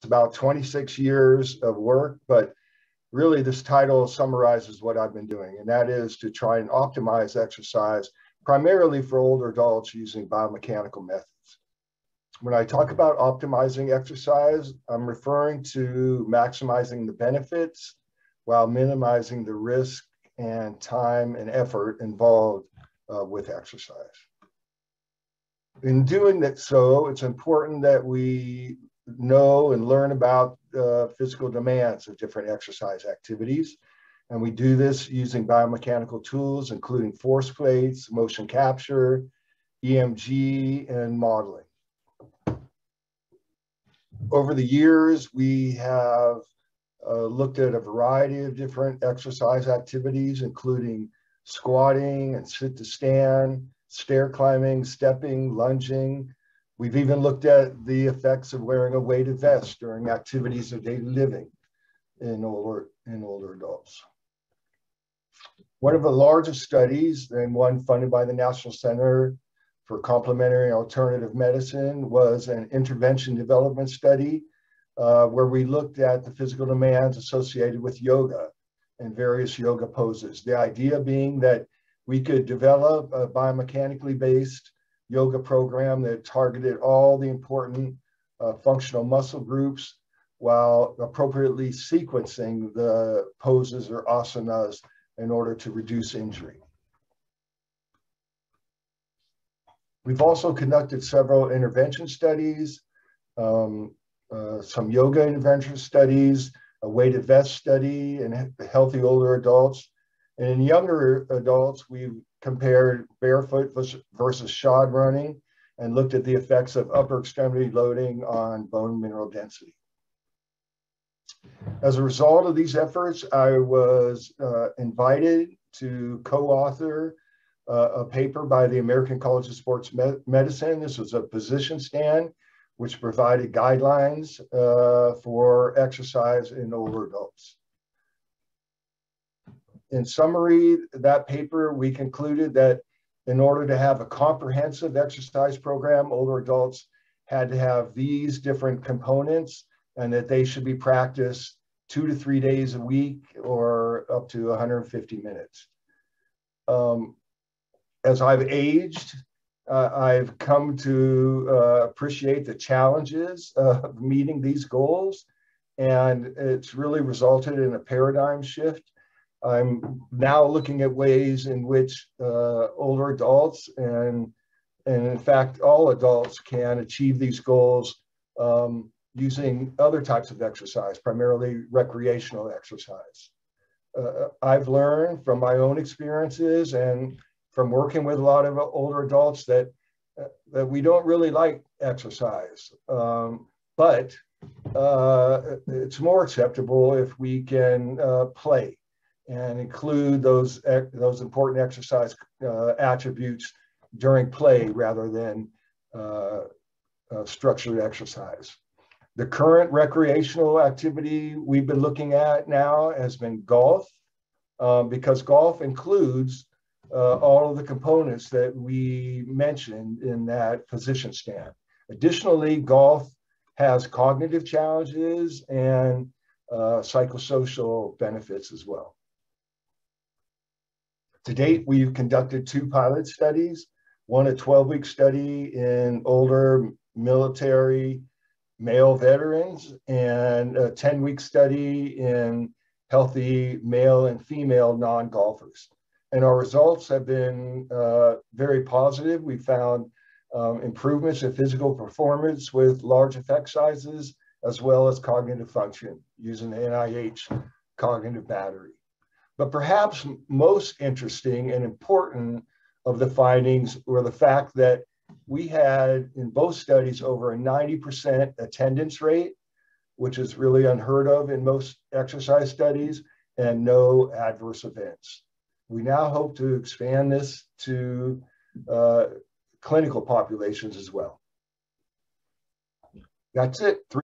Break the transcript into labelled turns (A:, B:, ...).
A: It's about 26 years of work, but really this title summarizes what I've been doing, and that is to try and optimize exercise primarily for older adults using biomechanical methods. When I talk about optimizing exercise, I'm referring to maximizing the benefits while minimizing the risk and time and effort involved uh, with exercise. In doing that so, it's important that we know and learn about uh, physical demands of different exercise activities. And we do this using biomechanical tools, including force plates, motion capture, EMG, and modeling. Over the years, we have uh, looked at a variety of different exercise activities, including squatting and sit to stand, stair climbing, stepping, lunging, We've even looked at the effects of wearing a weighted vest during activities of daily living in older, in older adults. One of the largest studies, and one funded by the National Center for Complementary Alternative Medicine, was an intervention development study uh, where we looked at the physical demands associated with yoga and various yoga poses. The idea being that we could develop a biomechanically based yoga program that targeted all the important uh, functional muscle groups while appropriately sequencing the poses or asanas in order to reduce injury. We've also conducted several intervention studies, um, uh, some yoga intervention studies, a weighted vest study in healthy older adults. And in younger adults, we've compared barefoot versus shod running and looked at the effects of upper extremity loading on bone mineral density. As a result of these efforts, I was uh, invited to co-author uh, a paper by the American College of Sports Medicine. This was a position stand, which provided guidelines uh, for exercise in older adults in summary, that paper, we concluded that in order to have a comprehensive exercise program, older adults had to have these different components and that they should be practiced two to three days a week or up to 150 minutes. Um, as I've aged, uh, I've come to uh, appreciate the challenges of meeting these goals, and it's really resulted in a paradigm shift I'm now looking at ways in which uh, older adults and, and in fact, all adults can achieve these goals um, using other types of exercise, primarily recreational exercise. Uh, I've learned from my own experiences and from working with a lot of older adults that, uh, that we don't really like exercise. Um, but uh, it's more acceptable if we can uh, play and include those, those important exercise uh, attributes during play rather than uh, uh, structured exercise. The current recreational activity we've been looking at now has been golf, um, because golf includes uh, all of the components that we mentioned in that position stand. Additionally, golf has cognitive challenges and uh, psychosocial benefits as well. To date, we've conducted two pilot studies, one a 12-week study in older military male veterans and a 10-week study in healthy male and female non-golfers. And our results have been uh, very positive. We found um, improvements in physical performance with large effect sizes, as well as cognitive function using the NIH cognitive battery. But perhaps most interesting and important of the findings were the fact that we had in both studies over a 90% attendance rate, which is really unheard of in most exercise studies, and no adverse events. We now hope to expand this to uh, clinical populations as well. That's it. Three